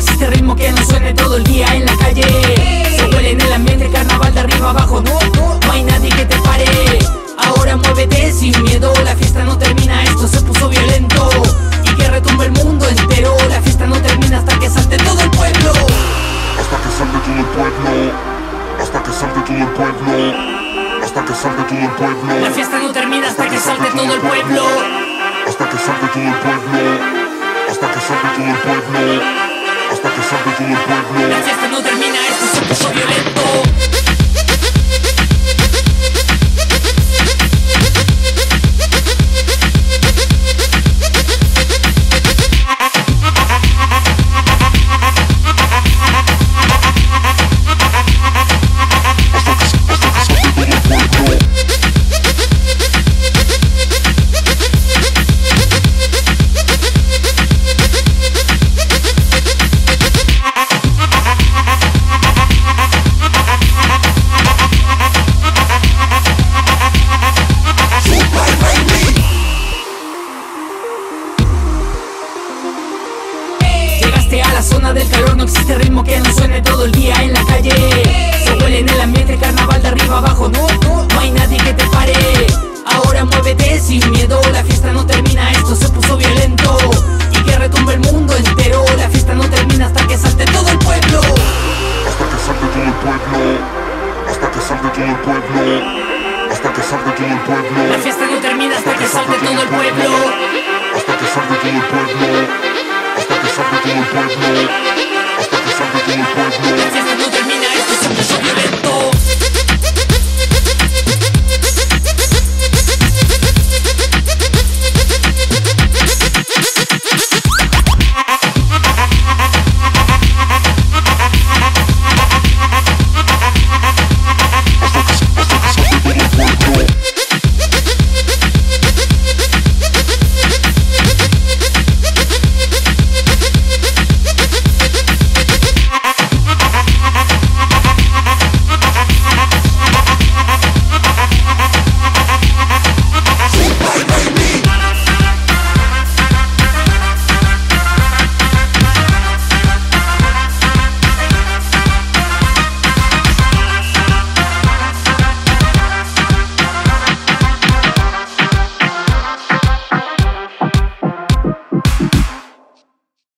existe ritmo que no suene todo el día en la calle. Se huele en el ambiente, carnaval de arriba abajo, no, no, no hay nadie que te pare. Ahora muévete sin miedo, la fiesta no termina, esto se puso violento. Y que retumbe el mundo entero, la fiesta no termina hasta que salte todo el pueblo. hasta que salte todo el pueblo, hasta que salte todo el pueblo, hasta que salte todo el pueblo, La fiesta no termina hasta que salte todo el pueblo. hasta que salte todo el pueblo, hasta que salte todo el pueblo, La fiesta no termina, esto se puso violento. Llegaste a la zona del calor, no existe ritmo que no suene todo el día en la calle. Se huele en el ambiente, carnaval de arriba abajo, no, no, no hay nadie que te pare. Ahora muévete sin miedo, la fiesta no termina, esto se puso violento. Y que retumbe el mundo entero, la fiesta no termina hasta que salte todo el pueblo. hasta que salte todo el pueblo, hasta que salte todo el pueblo, hasta que salte todo el La pueblo, fiesta no termina hasta que salte todo el pueblo. hasta que salte todo el pueblo, hasta que salte todo el pueblo,